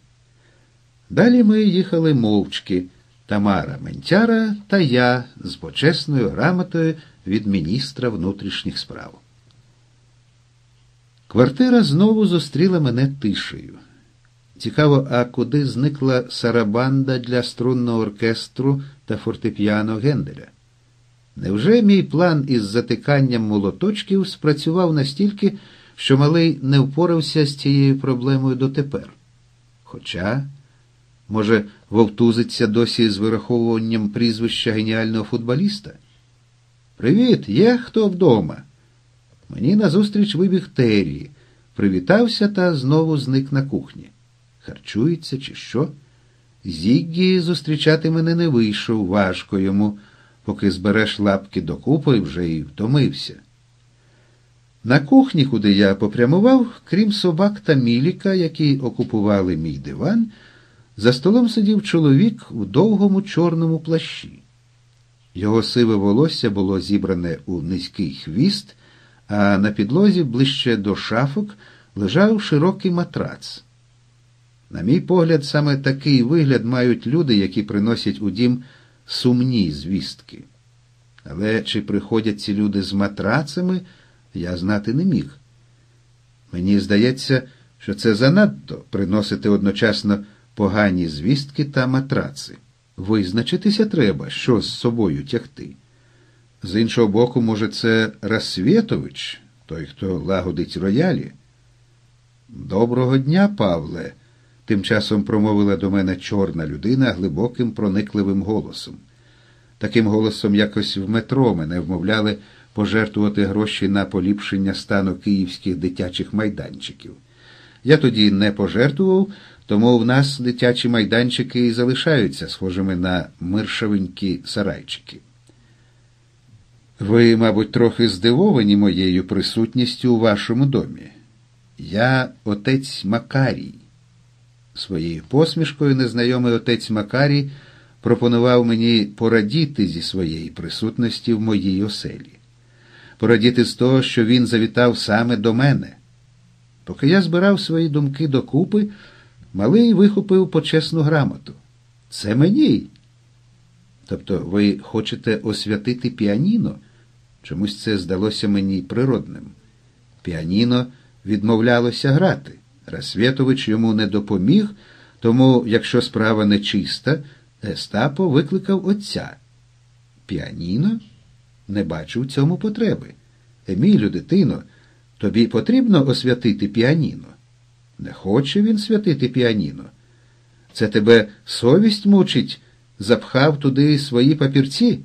[SPEAKER 1] Далі ми їхали мовчки Тамара Ментяра та я з почесною грамотою від міністра внутрішніх справ. Квартира знову зустріла мене тишею. Цікаво, а куди зникла сарабанда для струнного оркестру та фортепіано Генделя? Невже мій план із затиканням молоточків спрацював настільки, що малий не впорався з цією проблемою дотепер? Хоча, може, вовтузиться досі з вираховуванням прізвища геніального футболіста? Привіт, є хто вдома? Мені назустріч вибіг Террі, привітався та знову зник на кухні. Харчується, чи що? Зіггі зустрічати мене не вийшов, важко йому, поки збереш лапки докупи, вже й втомився. На кухні, куди я попрямував, крім собак та міліка, які окупували мій диван, за столом сидів чоловік у довгому чорному плащі. Його сиве волосся було зібране у низький хвіст, а на підлозі ближче до шафок лежав широкий матрац. На мій погляд, саме такий вигляд мають люди, які приносять у дім сумні звістки. Але чи приходять ці люди з матрацами, я знати не міг. Мені здається, що це занадто приносити одночасно погані звістки та матраци. Визначитися треба, що з собою тягти. З іншого боку, може, це Расвєтович, той, хто лагодить роялі. Доброго дня, Павле, тим часом промовила до мене чорна людина глибоким, проникливим голосом. Таким голосом якось в метро мене вмовляли пожертвувати гроші на поліпшення стану київських дитячих майданчиків. Я тоді не пожертвував, тому в нас дитячі майданчики і залишаються схожими на миршавенькі сарайчики. Ви, мабуть, трохи здивовані моєю присутністю у вашому домі. Я отець Макарій. Своєю посмішкою незнайомий отець Макарій пропонував мені порадіти зі своєї присутності в моїй оселі, порадіти з того, що він завітав саме до мене. Поки я збирав свої думки докупи, малий вихопив почесну грамоту. Це мені. Тобто ви хочете освятити піаніно? Чомусь це здалося мені природним. Піаніно відмовлялося грати. Расвєтович йому не допоміг, тому, якщо справа нечиста, Естапо викликав отця. Піаніно? Не бачу в цьому потреби. Емілю, дитино, тобі потрібно освятити піаніно. Не хоче він святити піаніно. Це тебе совість мучить, запхав туди свої папірці?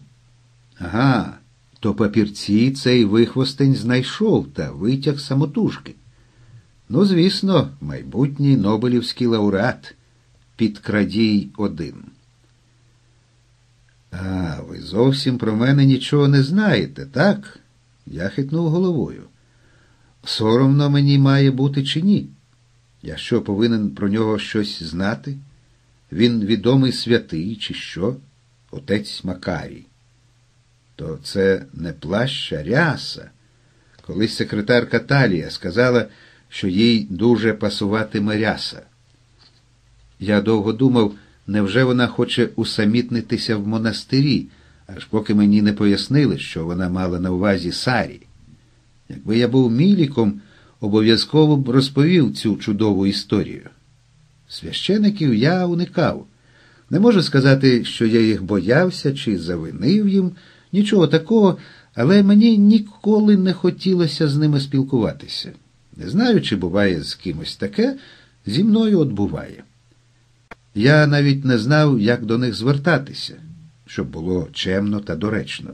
[SPEAKER 1] Ага, то папірці цей вихвостень знайшов та витяг самотужки. Ну, звісно, майбутній Нобелівський лауреат підкрадій один. А, ви зовсім про мене нічого не знаєте, так? Я хитнув головою. Соромно мені має бути чи ні? Я що повинен про нього щось знати? Він відомий святий, чи що? Отець Макарій. То це не плащ, а ряса. Колись секретарка Талія сказала, що їй дуже пасуватиме ряса. Я довго думав, невже вона хоче усамітнитися в монастирі, аж поки мені не пояснили, що вона мала на увазі Сарі. Якби я був міліком, обов'язково б розповів цю чудову історію. Священиків я уникав. Не можу сказати, що я їх боявся чи завинив їм, нічого такого, але мені ніколи не хотілося з ними спілкуватися. Не знаю, чи буває з кимось таке, зі мною от буває. Я навіть не знав, як до них звертатися, щоб було чемно та доречно.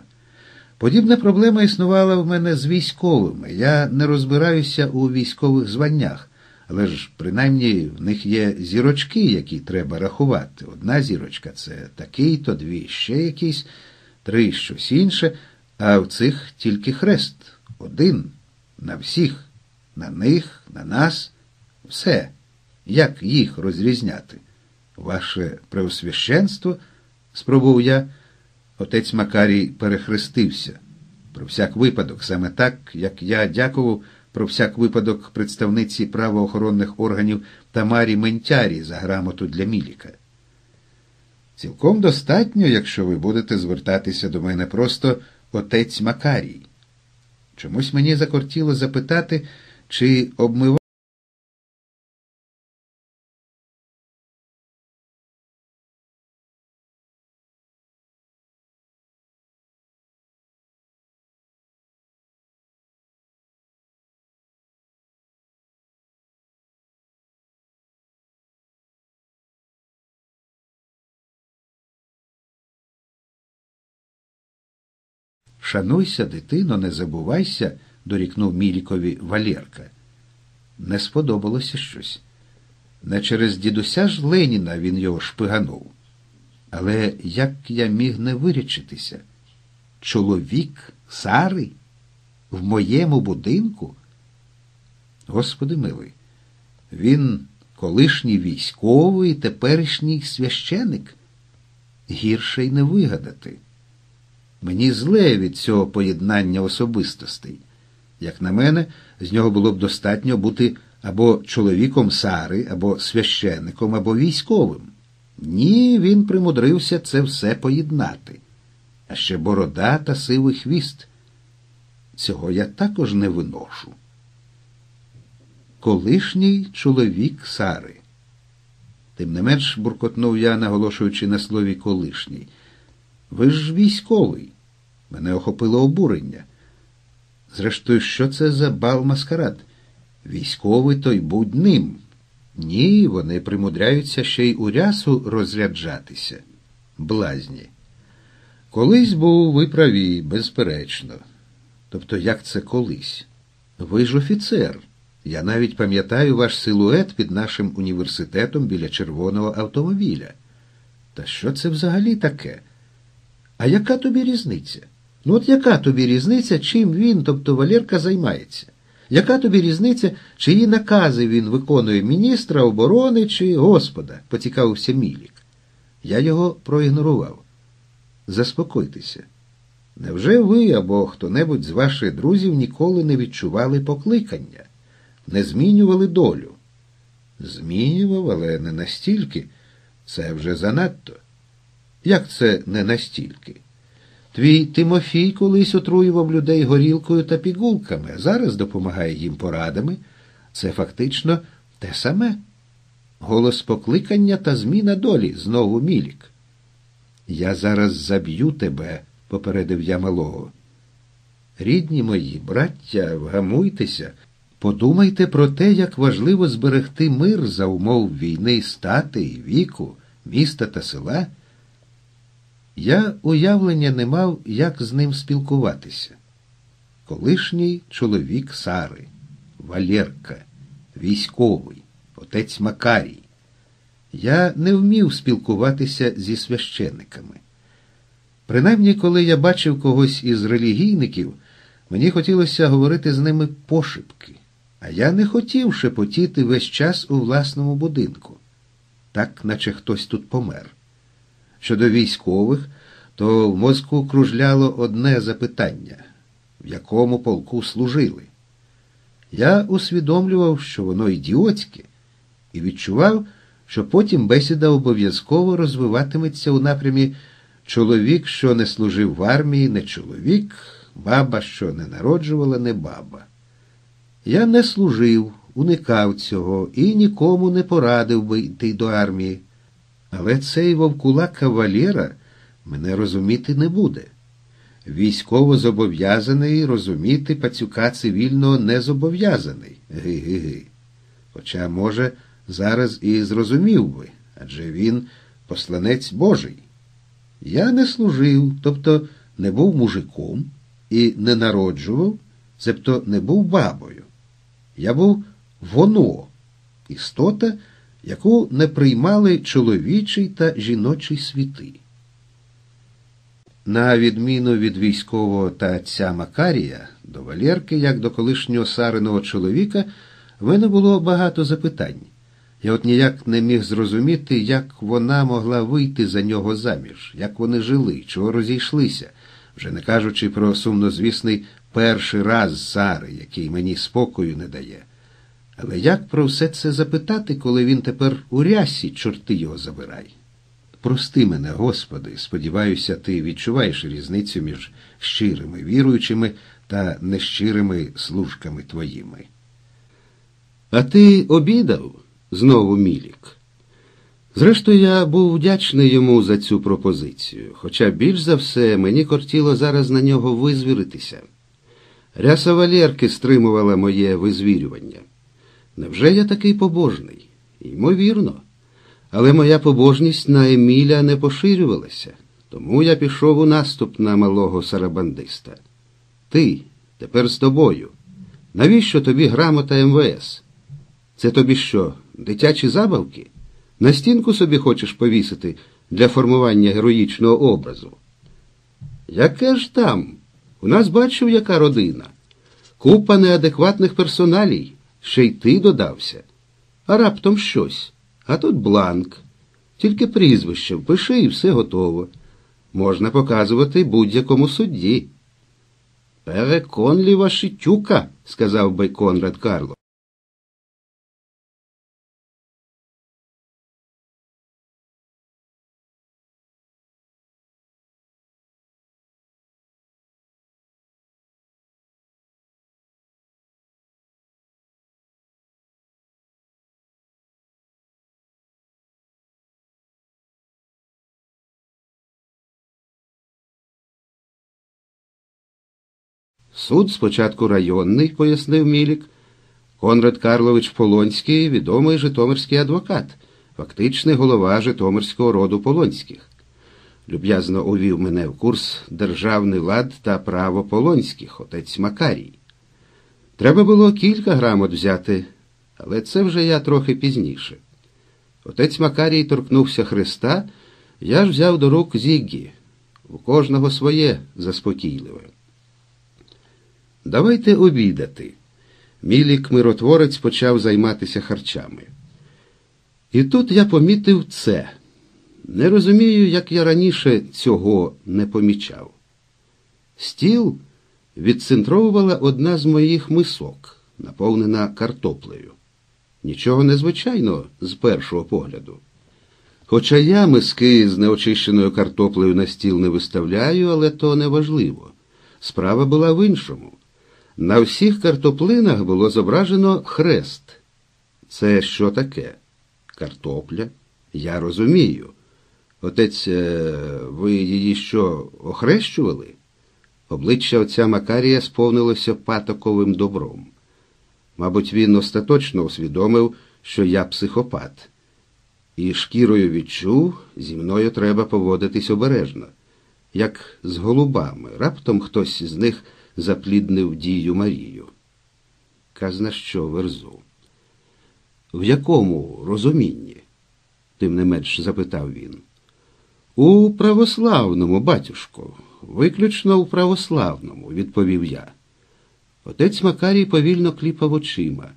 [SPEAKER 1] Подібна проблема існувала в мене з військовими. Я не розбираюся у військових званнях, але ж принаймні в них є зірочки, які треба рахувати. Одна зірочка це такий, то дві ще якісь, три щось інше, а в цих тільки хрест. Один на всіх, на них, на нас, все. Як їх розрізняти? Ваше преосвященство, спробував я. Отець Макарій перехрестився. Про всяк випадок, саме так, як я дякував про всяк випадок представниці правоохоронних органів Тамарі Ментярі за грамоту для Міліка. Цілком достатньо, якщо ви будете звертатися до мене просто отець Макарій. Чомусь мені закортіло запитати, чи обмиває. Шануйся, дитино, не забувайся, дорікнув Мілікові Валєрка. Не сподобалося щось. Не через дідуся ж Леніна він його шпиганув. Але як я міг не вирячитися? Чоловік Сари? В моєму будинку? Господи милий, він колишній військовий, теперішній священик. Гірше й не вигадати. Мені зле від цього поєднання особистостей. Як на мене, з нього було б достатньо бути або чоловіком Сари, або священником, або військовим. Ні, він примудрився це все поєднати. А ще борода та сивий хвіст. Цього я також не виношу. Колишній чоловік Сари. Тим не менш буркотнув я, наголошуючи на слові колишній. Ви ж військовий. Мене охопило обурення. Зрештою, що це за бал маскарад? Військовий то й будь ним. Ні, вони примудряються ще й у рясу розряджатися. Блазні. Колись був ви праві, безперечно. Тобто, як це колись? Ви ж офіцер. Я навіть пам'ятаю ваш силует під нашим університетом біля червоного автомобіля. Та що це взагалі таке? А яка тобі різниця? Ну от яка тобі різниця, чим він, тобто Валерка, займається? Яка тобі різниця, чиї накази він виконує міністра оборони чи Господа? поцікавився Мілік. Я його проігнорував. Заспокойтеся. Невже ви або хто-небудь з ваших друзів ніколи не відчували покликання, не змінювали долю? Змінював, але не настільки. Це вже занадто. Як це не настільки? Твій Тимофій колись отруював людей горілкою та пігулками, зараз допомагає їм порадами. Це фактично те саме. Голос покликання та зміна долі, знову мілік. Я зараз заб'ю тебе, попередив я малого. Рідні мої, браття, вгамуйтеся, подумайте про те, як важливо зберегти мир за умов війни стати і віку, міста та села. Я уявлення не мав, як з ним спілкуватися. Колишній чоловік Сари, Валерка, військовий, отець Макарій. Я не вмів спілкуватися зі священниками. Принаймні, коли я бачив когось із релігійників, мені хотілося говорити з ними пошепки, а я не хотів шепотіти весь час у власному будинку, так наче хтось тут помер. Щодо військових, то в мозку кружляло одне запитання в якому полку служили. Я усвідомлював, що воно ідіотське, і відчував, що потім бесіда обов'язково розвиватиметься у напрямі чоловік, що не служив в армії, не чоловік, баба, що не народжувала, не баба. Я не служив, уникав цього і нікому не порадив би йти до армії. Але цей вовкулак Валєра мене розуміти не буде. Військово зобов'язаний розуміти пацюка цивільного не зобов'язаний. Ги-ги-ги. Хоча, може, зараз і зрозумів би, адже він посланець Божий. Я не служив, тобто не був мужиком і не народжував, цебто не був бабою. Я був воно, істота, яку не приймали чоловічий та жіночий світи. На відміну від військового та отця Макарія, до Валєрки, як до колишнього сариного чоловіка, в мене було багато запитань. Я от ніяк не міг зрозуміти, як вона могла вийти за нього заміж, як вони жили, чого розійшлися, вже не кажучи про сумнозвісний перший раз Сари, який мені спокою не дає. Але як про все це запитати, коли він тепер у рясі, чорти його забирай? Прости мене, Господи, сподіваюся, ти відчуваєш різницю між щирими віруючими та нещирими служками твоїми. А ти обідав? знову Мілік. Зрештою, я був вдячний йому за цю пропозицію, хоча більш за все мені кортіло зараз на нього визвіритися. Ряса Валєрки стримувала моє визвірювання. Невже я такий побожний? Ймовірно. Але моя побожність на Еміля не поширювалася, тому я пішов у наступ на малого сарабандиста. Ти тепер з тобою. Навіщо тобі грамота МВС? Це тобі що, дитячі забавки? На стінку собі хочеш повісити для формування героїчного образу? Яке ж там? У нас бачив, яка родина. Купа неадекватних персоналій, ще й ти додався. А раптом щось. А тут бланк. Тільки прізвище впиши і все готово. можна показувати будь-якому судді. Переконліва шитюка, сказав би Конрад Карло. Суд спочатку районний, пояснив Мілік. Конрад Карлович Полонський відомий Житомирський адвокат, фактичний голова Житомирського роду Полонських. Люб'язно увів мене в курс Державний лад та право Полонських, отець Макарій. Треба було кілька грамот взяти, але це вже я трохи пізніше. Отець Макарій торкнувся Христа, я ж взяв до рук Зіггі. У кожного своє заспокійливе. Давайте обідати. Мілік миротворець почав займатися харчами. І тут я помітив це. Не розумію, як я раніше цього не помічав. Стіл відцентровувала одна з моїх мисок, наповнена картоплею. Нічого незвичайного з першого погляду. Хоча я миски з неочищеною картоплею на стіл не виставляю, але то не важливо. Справа була в іншому. На всіх картоплинах було зображено хрест. Це що таке? Картопля? Я розумію. Отець, е, ви її що, охрещували? Обличчя отця Макарія сповнилося патоковим добром. Мабуть, він остаточно усвідомив, що я психопат. І шкірою відчув, зі мною треба поводитись обережно, як з голубами. Раптом хтось з них запліднив дію Марію. Казна що верзу. В якому розумінні? тим не менш запитав він. У православному, батюшко, виключно у православному, відповів я. Отець Макарій повільно кліпав очима.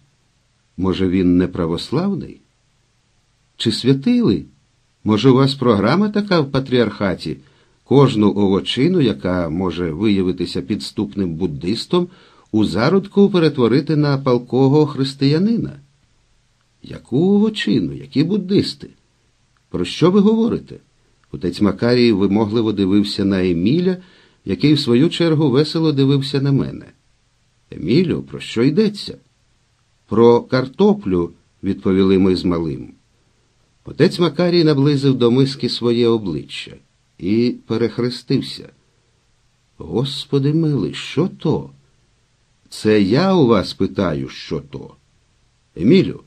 [SPEAKER 1] Може, він не православний? Чи святили? Може, у вас програма така в патріархаті? Кожну овочину, яка може виявитися підступним буддистом, у зародку перетворити на палкого християнина? Яку овочину, які буддисти? Про що ви говорите? Отець Макарій вимогливо дивився на Еміля, який, в свою чергу, весело дивився на мене. Емілю, про що йдеться? Про картоплю, відповіли ми з малим. Отець Макарій наблизив до миски своє обличчя і перехрестився. Господи милий, що то? Це я у вас питаю, що то? Емілю,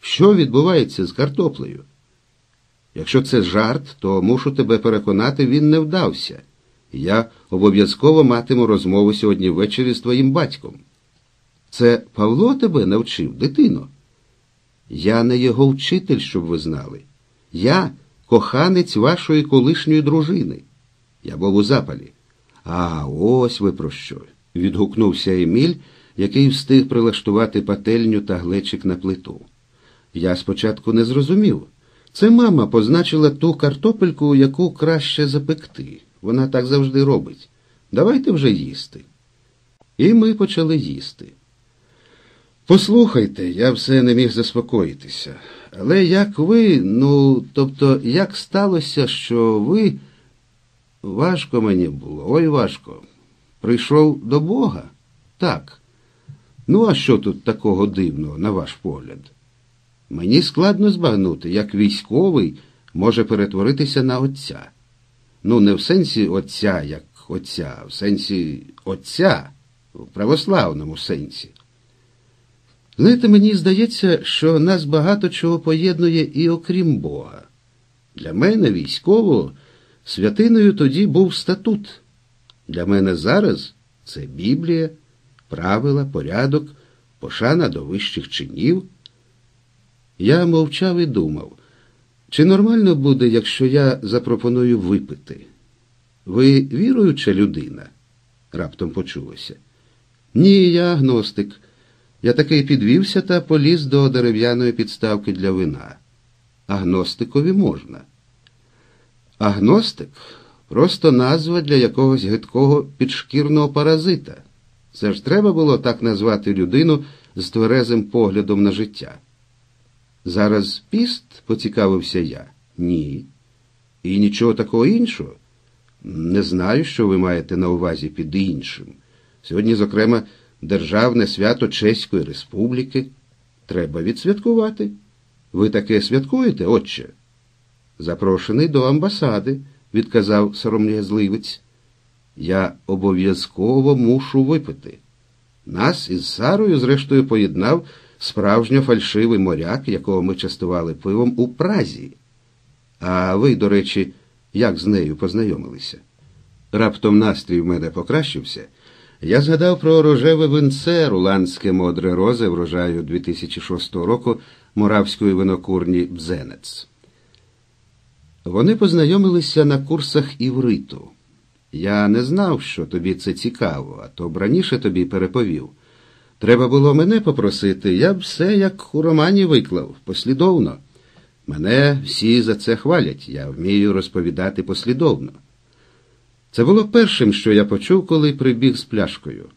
[SPEAKER 1] що відбувається з картоплею? Якщо це жарт, то мушу тебе переконати, він не вдався. Я обов'язково матиму розмову сьогодні ввечері з твоїм батьком. Це Павло тебе навчив, дитино? Я не його вчитель, щоб ви знали. Я коханець вашої колишньої дружини. Я був у запалі. А ось ви про що. відгукнувся Еміль, який встиг прилаштувати пательню та глечик на плиту. Я спочатку не зрозумів. Це мама позначила ту картопельку, яку краще запекти. Вона так завжди робить. Давайте вже їсти. І ми почали їсти. Послухайте, я все не міг заспокоїтися. Але як ви, ну, тобто, як сталося, що ви. Важко мені було, ой важко. Прийшов до Бога? Так. Ну, а що тут такого дивного, на ваш погляд? Мені складно збагнути, як військовий може перетворитися на отця. Ну, не в сенсі отця, як отця, а в сенсі отця, в православному сенсі. Знаєте, мені здається, що нас багато чого поєднує і окрім Бога. Для мене, військово, святиною тоді був статут. Для мене зараз це Біблія, правила, порядок, пошана до вищих чинів. Я мовчав і думав, чи нормально буде, якщо я запропоную випити? Ви віруюча людина? раптом почулося. Ні, я агностик. Я таки підвівся та поліз до дерев'яної підставки для вина. Агностикові можна. Агностик просто назва для якогось гидкого підшкірного паразита. Це ж треба було так назвати людину з тверезим поглядом на життя. Зараз піст, поцікавився я. Ні. І нічого такого іншого. Не знаю, що ви маєте на увазі під іншим. Сьогодні, зокрема, Державне свято Чеської Республіки. Треба відсвяткувати. Ви таке святкуєте, отче? Запрошений до амбасади, відказав сором'язливець. Я обов'язково мушу випити. Нас із Сарою, зрештою, поєднав справжньо фальшивий моряк, якого ми частували пивом у Празі. А ви, до речі, як з нею познайомилися? Раптом настрій в мене покращився. Я згадав про рожеве винце руланське модре розе врожаю 2006 року Моравської винокурні Бзенець. Вони познайомилися на курсах івриту. Я не знав, що тобі це цікаво, а то б раніше тобі переповів. Треба було мене попросити, я б все як у романі виклав, послідовно. Мене всі за це хвалять, я вмію розповідати послідовно. Це було першим, що я почув, коли прибіг з пляшкою.